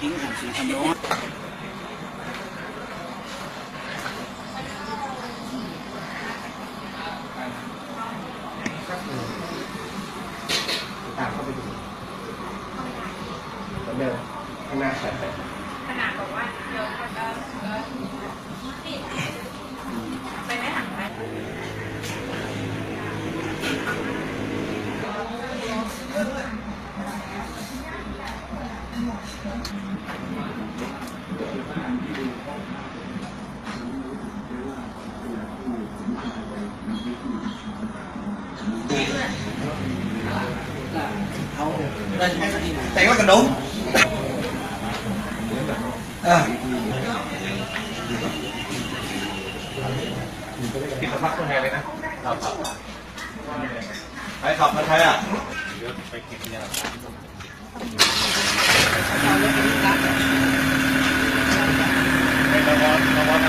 tiếng thành sự thăm đó ตามเข้าไปดูเหมือนเดิมข้างหน้า Chạy quá cần đúng à. mắt con này nè Thấy không? Thấy à? não, não, não,